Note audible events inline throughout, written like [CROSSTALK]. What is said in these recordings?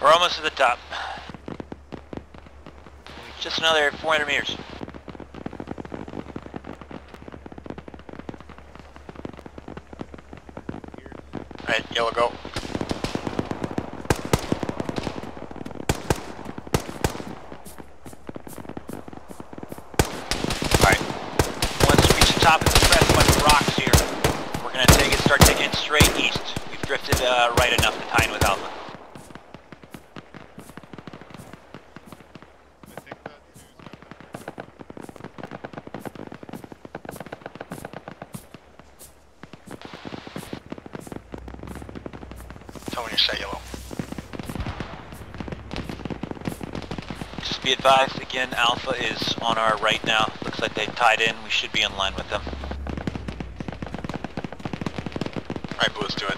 We're almost at the top. Just another 400 meters. Alright, yellow go. Alright. Once we reach the top of the crest, bunch of rocks here. We're gonna take it, start taking it straight east. We've drifted uh, right enough to tie in with Alpha. Tell me when you're set, yellow. Just be advised, again, Alpha is on our right now. Looks like they tied in. We should be in line with them. Alright, blue, let's do it.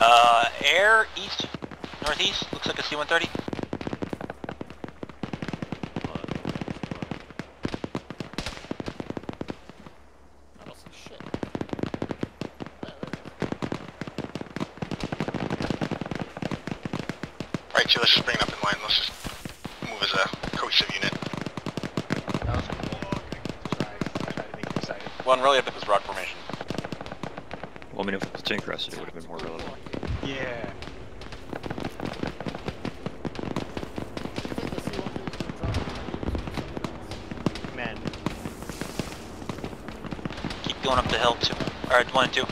Uh, air, east, northeast. Looks like a C-130. Alright, so let's just bring it up in line. Let's just move as a cohesive unit. One really, I think, was rock formation. Well, I mean, if it was platoon crested, it would have been more relevant. Yeah. Man. Keep going up the hill, two. Alright, one and two.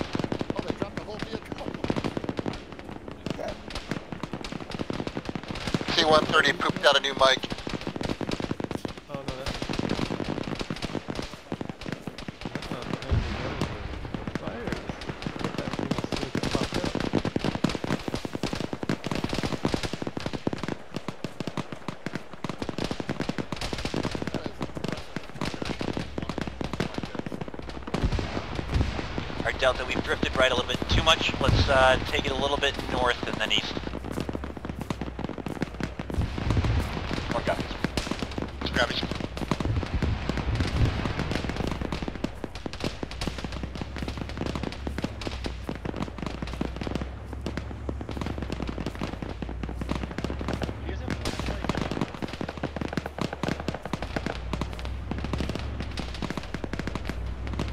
C-130 pooped out a new mic. Delta, we've drifted right a little bit too much. Let's uh, take it a little bit north and then east. One got it. Let's grab it.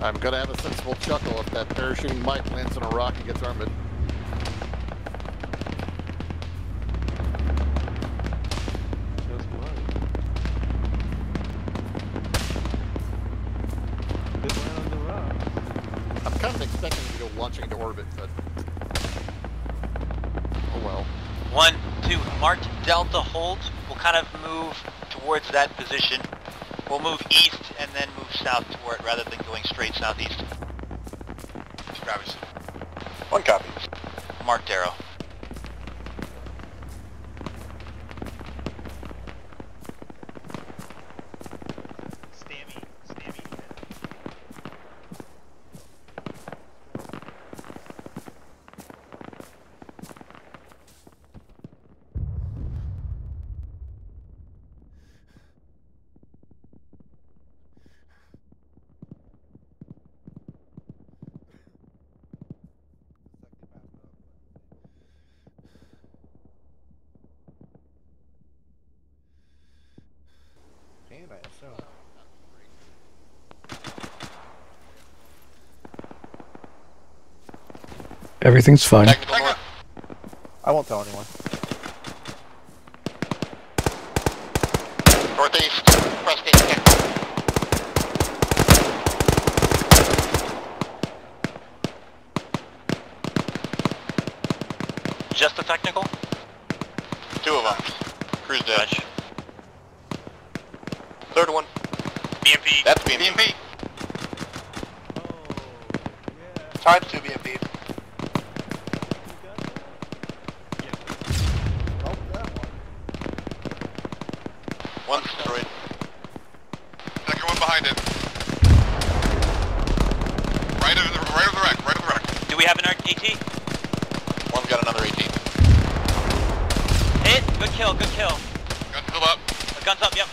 I'm gonna have a sensible chuckle if that parachuting mic lands on a rock and gets armored. Just one. They went on the rocks. I'm kind of expecting to go launching into orbit, but oh well. One, two, marked Delta hold. We'll kind of move towards that position. We'll move east and then move south toward it rather than going straight southeast. Let's. One copy. Marked arrow. Stammy. Stammy. And I assume. Everything's fine. I won't tell anyone. Northeast. Crest east. Just the technical? Two of them. Cruise dash. Third one. BMP. That's BMP. Oh, Times two BMP. One destroyed. Second one behind it. Right of the right of the wreck. Right of the wreck. Do we have an AT? One's got another 18. Hit. Good kill, good kill. Gun still up. The gun's up, yep.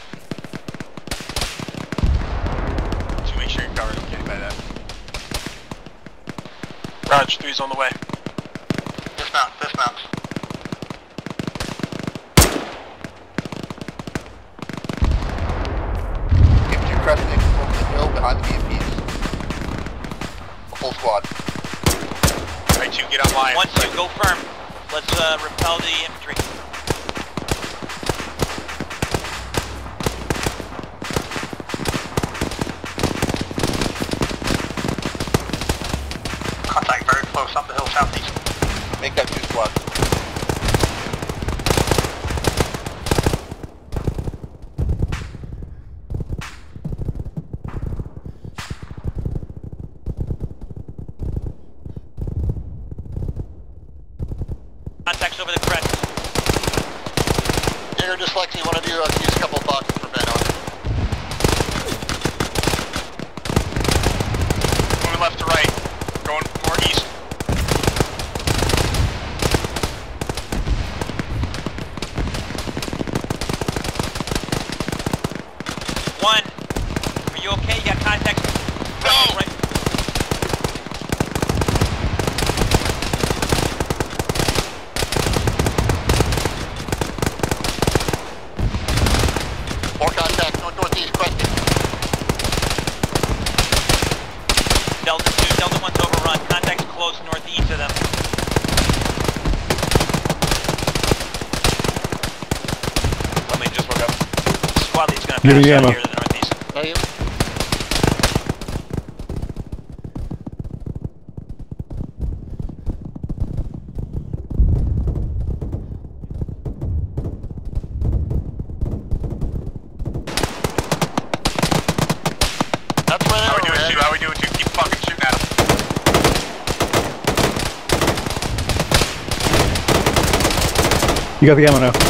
Just make sure you're covered okay by that. Raj, three's on the way. Dismount, dismount. Infantry cresting over the hill behind the BMPs. A full squad. Alright, two, get online. One, two, go firm. Let's uh, repel the infantry. Contact very close, up the hill southeast. Make that two squads. Contacts over the crest. Jaeger, just like you want to do, uh, use a couple of boxes for Ben on. Moving left to right. Going more east. One. Are you okay? You got contacts? No! Right. More contact, north northeast, cresting. Delta 2, Delta 1's overrun. Contacts close northeast of them. Let me just woke up. Squad lead's gonna Giving pass out ammo. here to the northeast. Tell you. That's where How we doing, were, two? How we doing, two? Keep fucking shooting at him. You got the ammo now.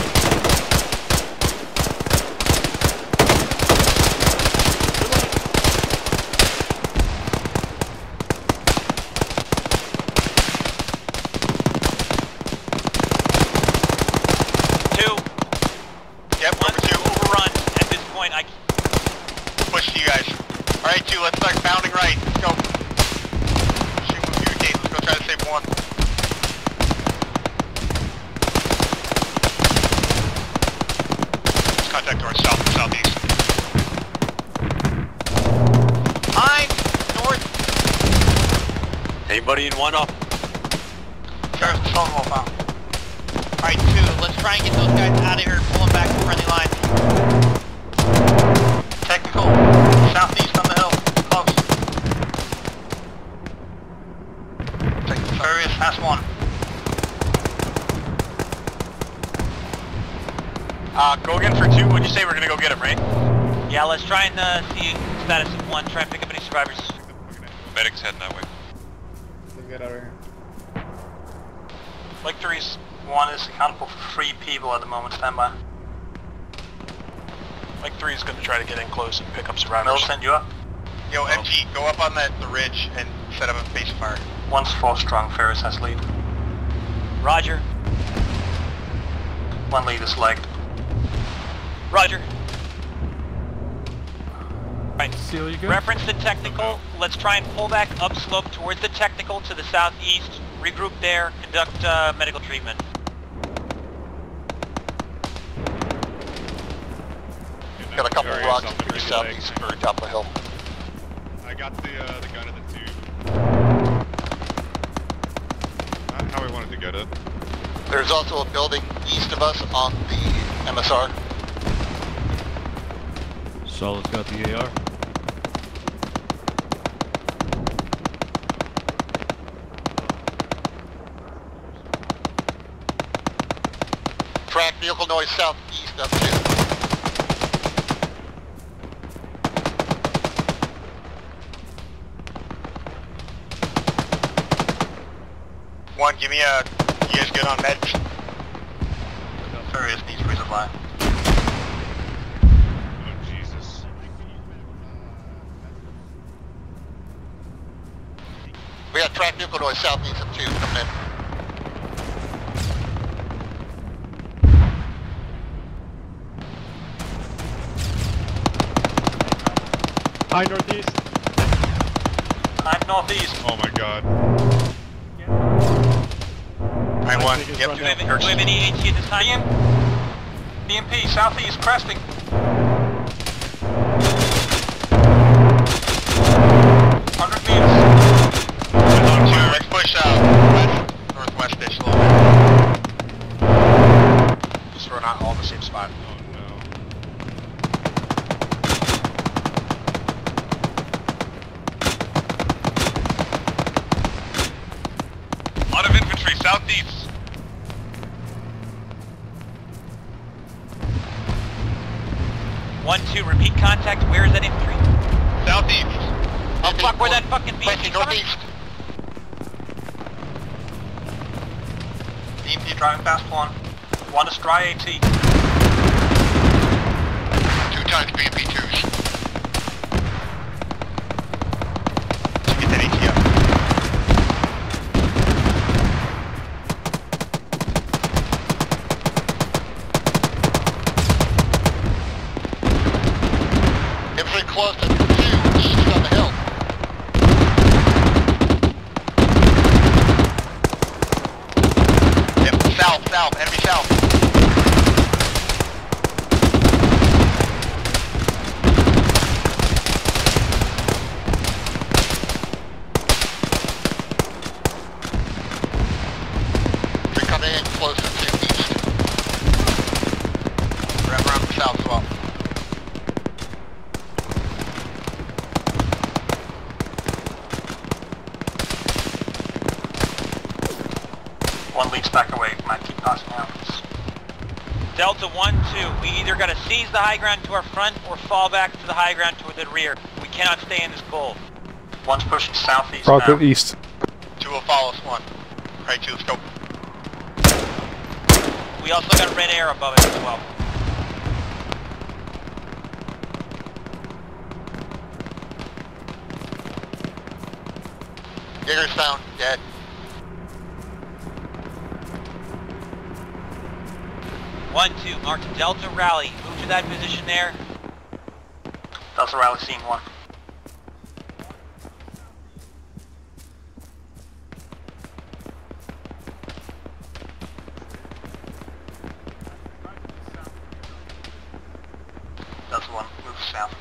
Medic's heading that way. Get out of here. Like one is accountable for three people at the moment, stand by. Like three is gonna try to get in close and pick up Mill survivors. send you up. Yo, MG, go up on that the ridge and set up a base fire. One's four strong, Ferris has lead. Roger. One lead is legged. Roger. Right. Seal, you good? Reference the technical. Let's try and pull back upslope towards the technical to the southeast. Regroup there. Conduct uh, medical treatment. Got a couple of rocks to the southeast or top of the hill. I got the uh, the gun in the tube. Not how I wanted to get it. There's also a building east of us on the MSR. Solid's got the AR. Track vehicle noise southeast of two. One, give me a. You guys good on meds? Furious needs resupply. Oh Jesus. We got track vehicle noise southeast of two coming in. High northeast. I'm northeast. Oh my God. Alright, one. Take his Yep. run Do we have, down. do we have any AT at this time? BMP, southeast, cresting. 100 meters. Two, let's push out west, northwest-ish a little bit. Just so we're not all in the same spot. Oh, AT. Two times BMP twos. Let's get that AT up. Infantry close to two, she's on the hill. Yep, south, south, enemy south. They're coming in close to east. Wrap around the south as well. One leads back away. Might keep passing out. Delta 1, 2. We either gotta seize the high ground to our front or fall back to the high ground to the rear. We cannot stay in this cold. One's pushing southeast Rocket now. east. Two will follow us, one. Right, two, let's go. We also got red air above it as well. Digger's down, dead. One, two, mark Delta Rally. That position there. That's Delta Rally seeing one. Delta one, move south.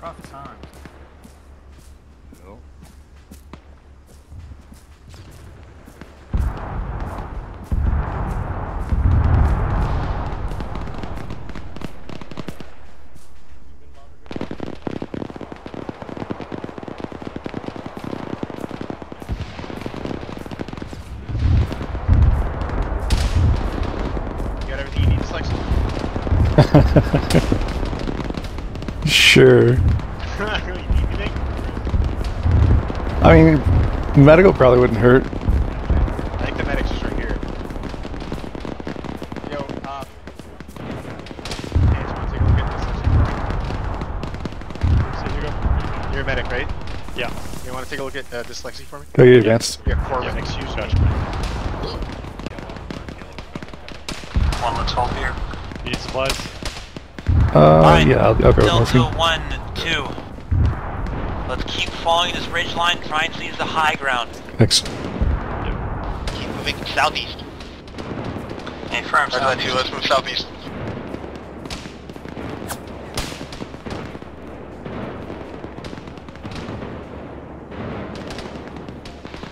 Rough times. No. You got everything you need, Selection? [LAUGHS] Sure. you need anything? I mean, medical probably wouldn't hurt. I think the medic's just right here. Yo, uh... Hey, just wanna take a look at this So you go. You're a medic, right? Yeah. You wanna take a look at uh, Dslyecxi for me? Oh, you advanced. Yeah, core Yeah, medics. next use judgment. One, let's hold here. You need supplies? Uh, Fine. yeah, I'll, I'll go Delta morphine. 1, 2. Let's keep following this ridge line, try and seize the high ground. Thanks. Keep moving southeast. Hey, firm Roger that, two, let's move southeast.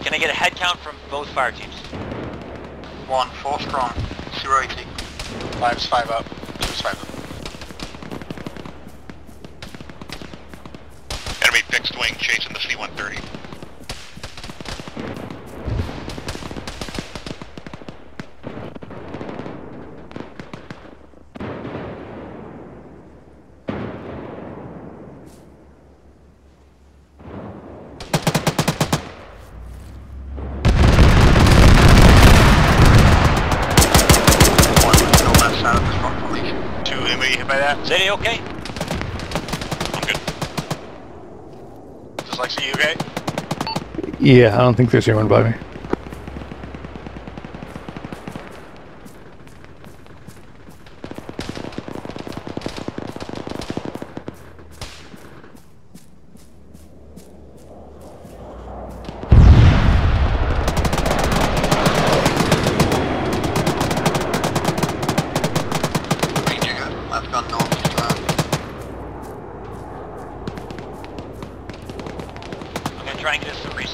Can I get a head count from both fire teams? One, four strong, zero AT. Five's five up, two's five up. Enemy fixed wing chasing the C-130. One, let's go left side of this rock formation. Two, anybody hit by that? Zeddy, okay? I'm good. Dslyecxi, you okay? Yeah, I don't think there's anyone by me.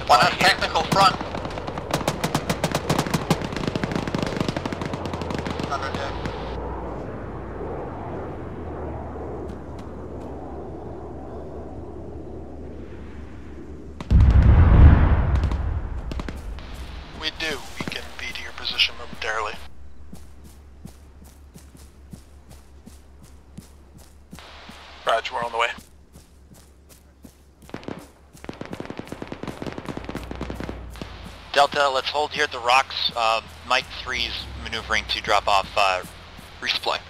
One has technical front. Under deck. We do. We can be to your position momentarily. Roger, we're on the way. Delta, let's hold here at the rocks. Uh, Mike 3's maneuvering to drop off uh, resupply.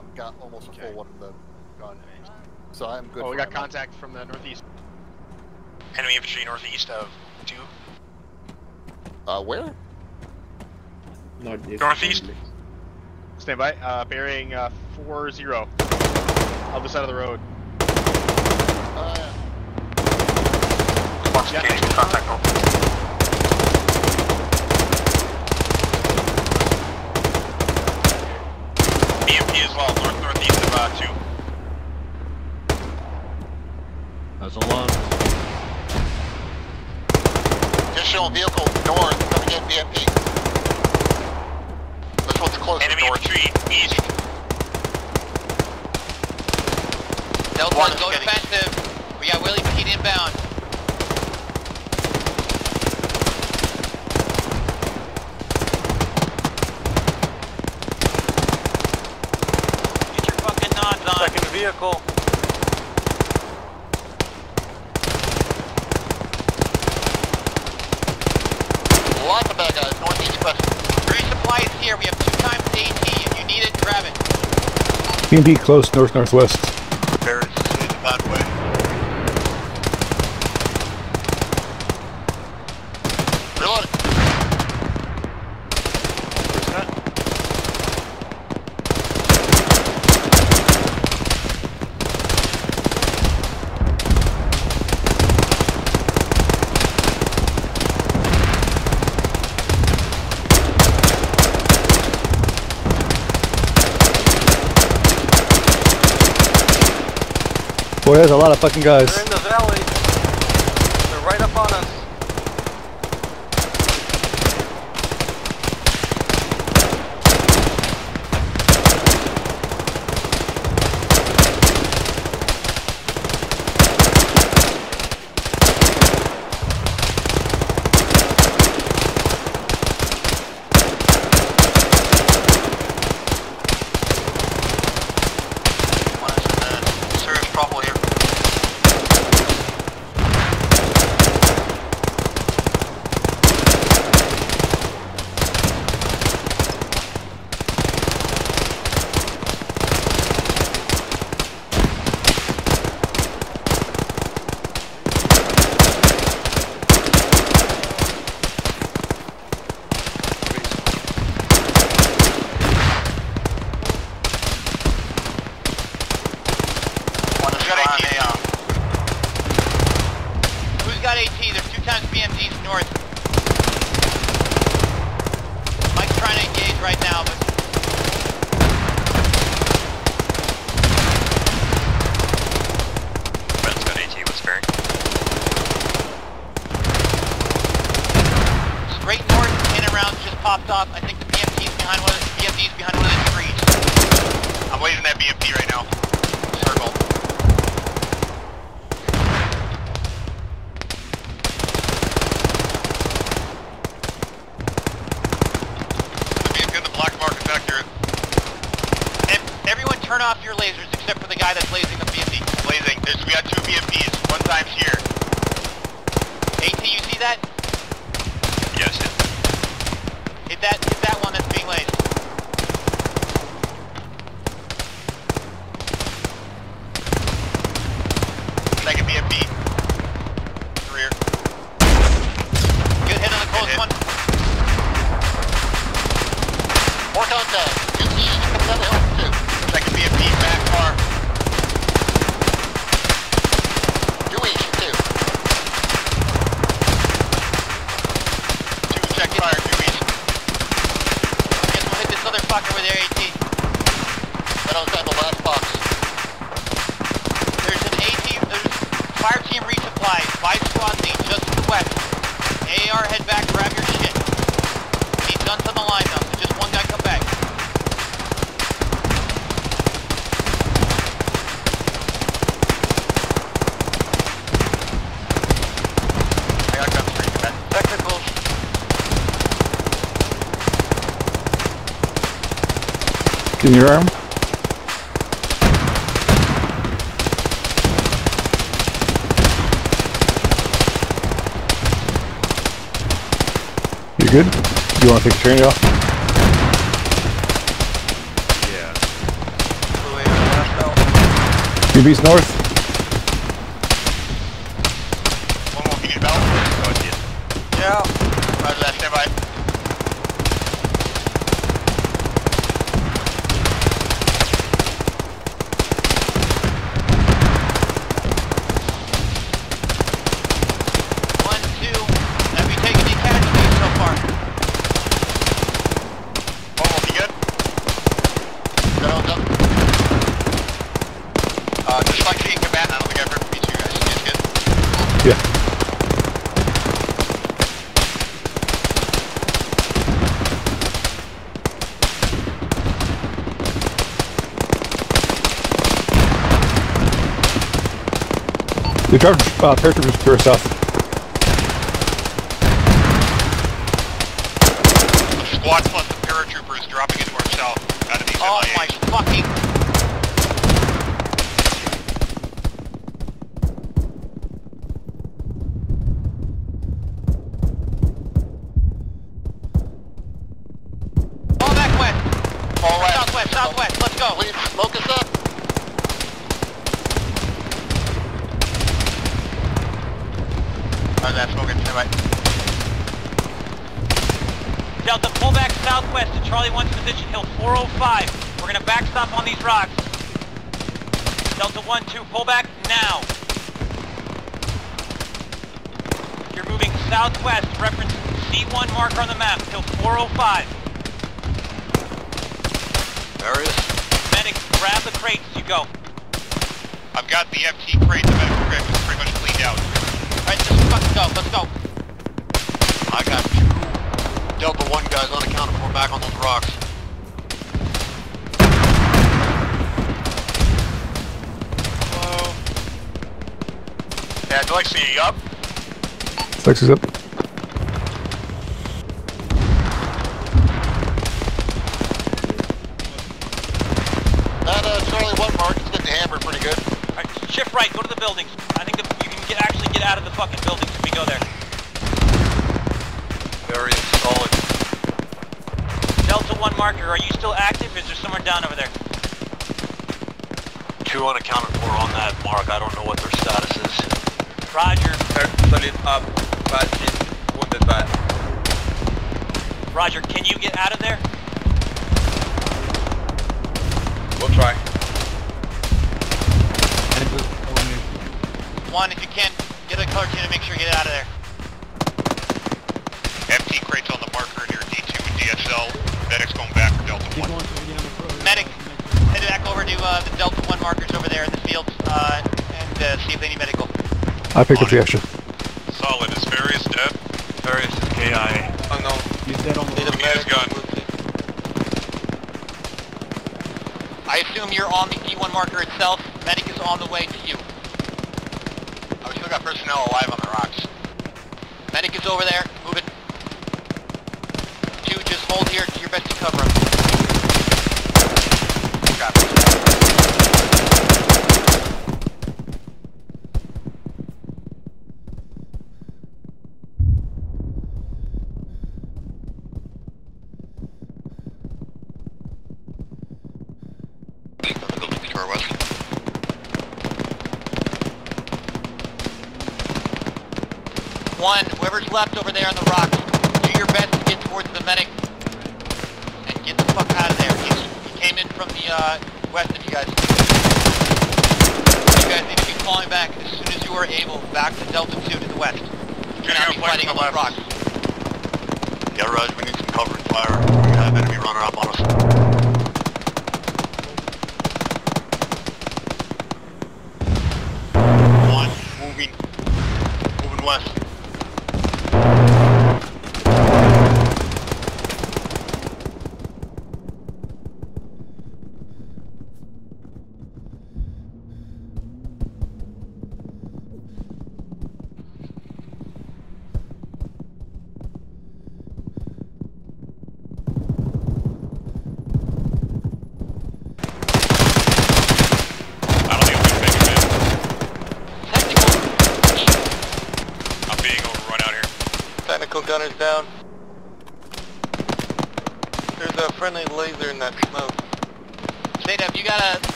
I've got almost a full one of the gun. So I'm good. Oh, we got right contact from the northeast. Enemy infantry northeast of two. Uh, where? Northeast. Stand by. Uh, bearing uh, 4-0. Other side of the road. Uh, yeah. Once Yeah. contact roll. BMP as well, north northeast of uh, two. That's a lot. Additional vehicle north coming in BMP. This one's close Enemy north. infantry east. Delta, One is go defensive. We got Willie McKean inbound. Get your fucking nods on. Second vehicle. Lots of bad guys, northeast crest. Resupply is here. We have two times AT. If you need it, grab it. BMP close north northwest. Barrett is in bad way. Reload. Boy, there's a lot of fucking guys. In your arm. You good? You want to take the training off? Yeah. UB's north. One more. You need a belt? Oh, yeah. Yeah. Roger that. Stand by. One, two. Have you taken the casualties so far? One more. You good? That one's up. Uh, Dslyecxi and combatant. I don't think I've heard from each of you guys. You guys good? Yeah. The driver, uh, paratroopers our south. D1 marker on the map, till 405. There is. Medics, grab the crates you go. I've got the empty crate, the medical crate is pretty much cleaned out. Alright, just fucking go, let's go. I got two Delta 1 guys unaccounted for back on those rocks. Hello? Yeah, Alexi, you up? Alexi's up. Solid up. Bad team. Wounded bad. Roger, can you get out of there? We'll try. One, if you can, get a color team to make sure you get out of there. FT crates on the marker near D2 and DSL. Medic's going back for Delta 1. Medic, head back over to uh, the Delta 1 markers over there in the field uh, and uh, see if they need medical. I picked up the extra. Solid. Is Farius dead? Various oh, is KIA. Unknown. He's dead on the Need a his gun. I assume you're on the E1 marker itself. Medic is on the way to you. Oh, we still got personnel alive on the rocks. Medic is over there. Move it. Two, just hold here. Do your best to cover him. Copy. One, whoever's left over there on the rocks, do your best to get towards the medic and get the fuck out of there. He's, he came in from the uh, west of you guys. You guys need to be calling back as soon as you are able back to Delta 2 to the west. You're not be fighting on the left. rocks. Yeah, Raj, we need some covering fire. We have enemy running up on us.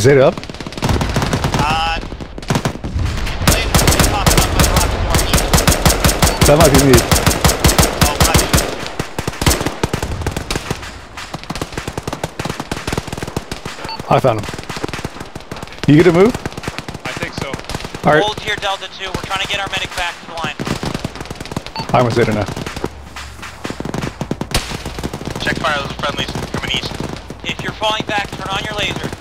Is it up? Uh, laser's just up on the rocks northeast. That might be me. Oh. I found him. You get a move? I think so. All right, Hold here, Delta 2. We're trying to get our medic back to the line. I'm with enough. Check fire those friendlies coming east. If you're falling back, turn on your laser.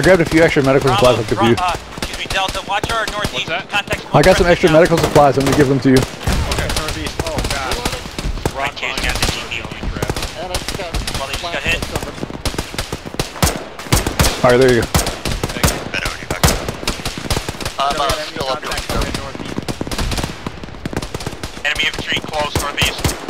I grabbed a few extra medical supplies I'll give you. uh, excuse me, Delta, watch our northeast contact. I got some extra medical supplies. I'm gonna give them to you. Okay, northeast. Oh, God. Right, Cage got the DP on me. And I just got Well, they just got hit. All right, there you go. I'm uh, still up here. Enemy infantry close northeast.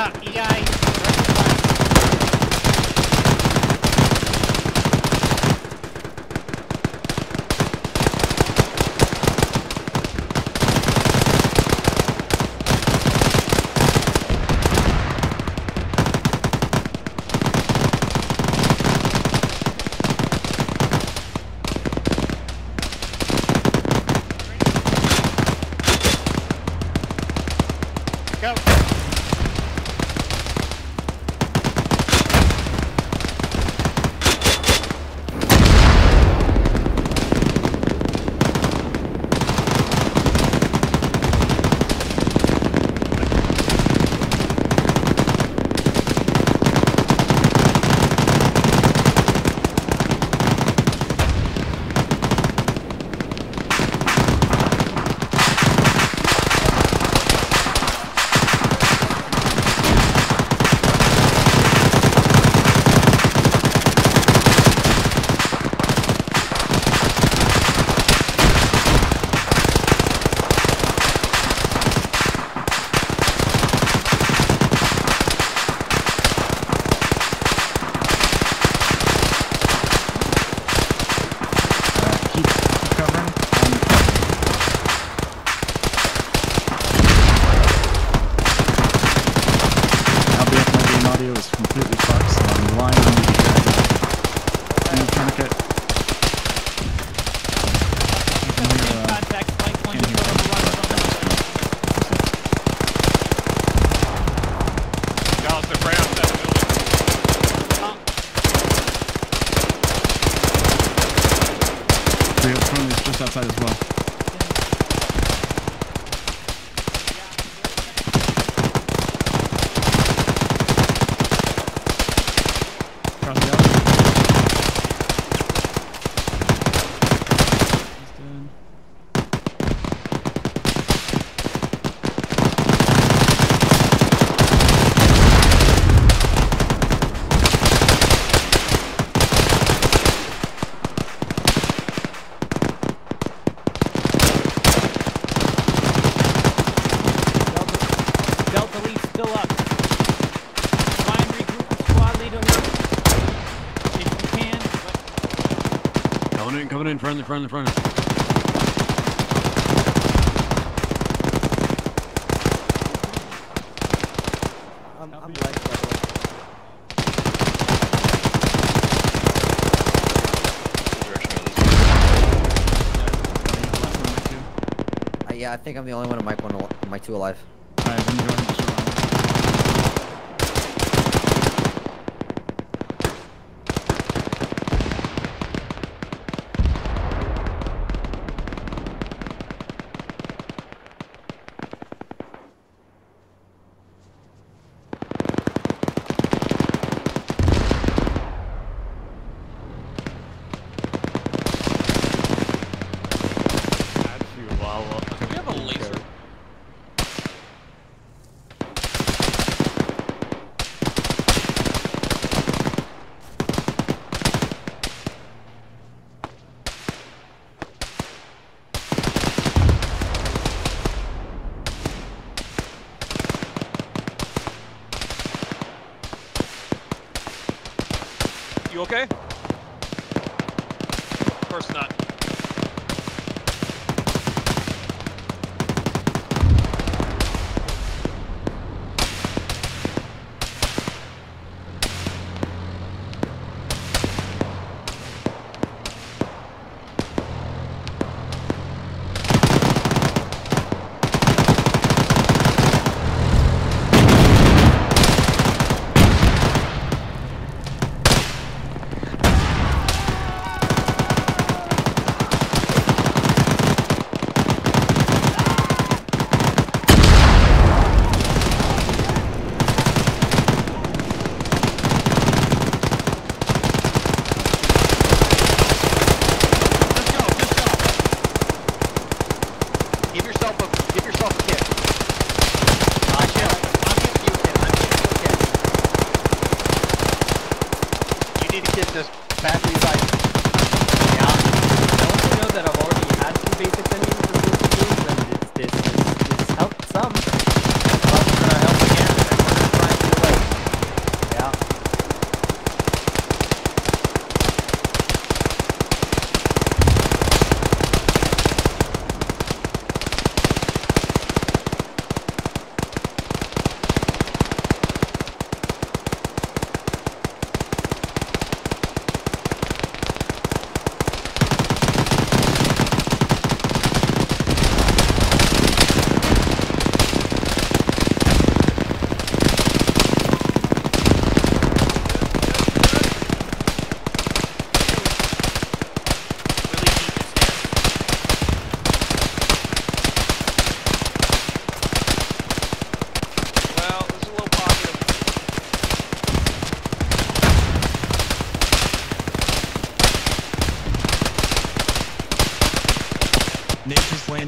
Yeah, me. I think I'm the only one on my, one, two alive.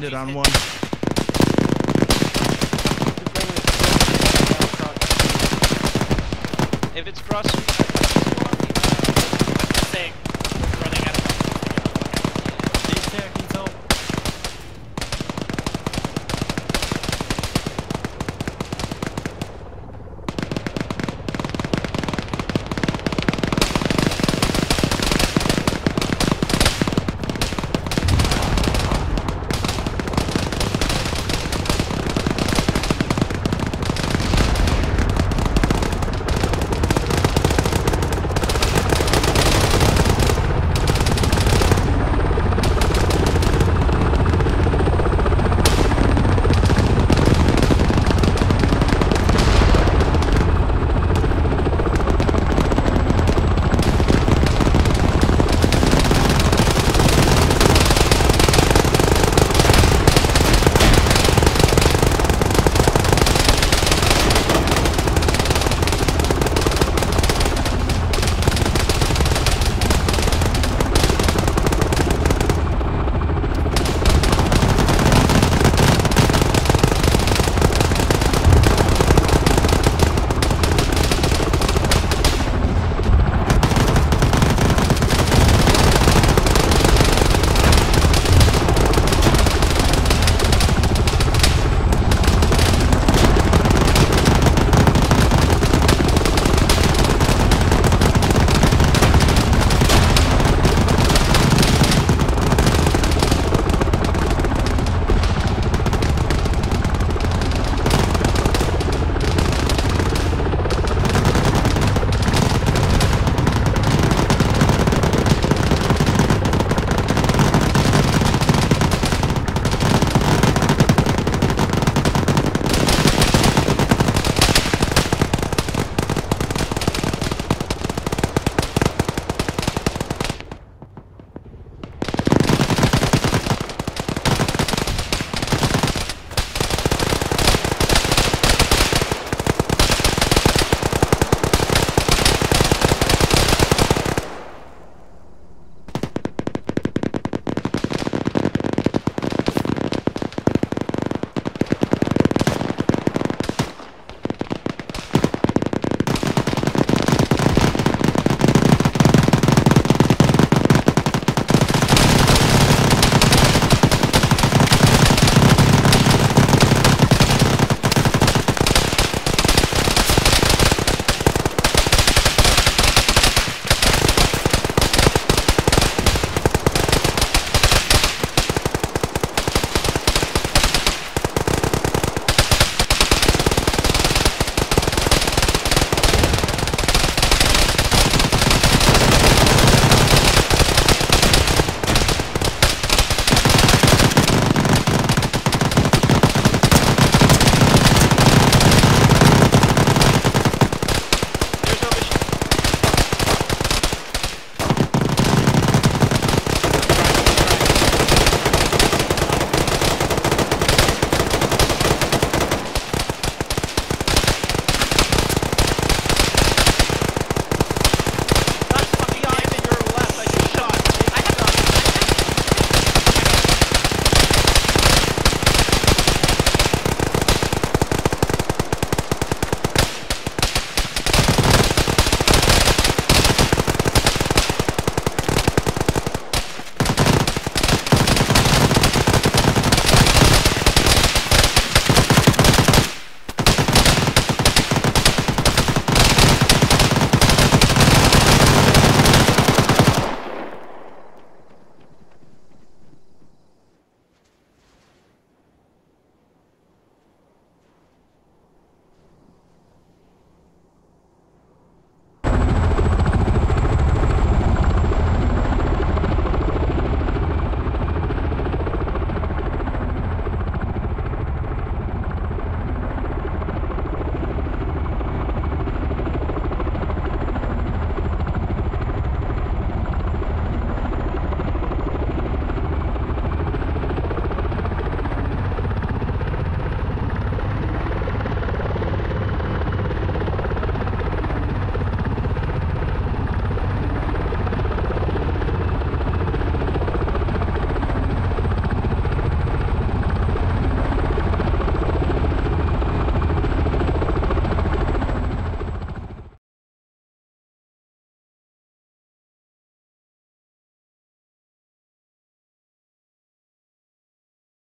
Landed on one. If it's cross, Saying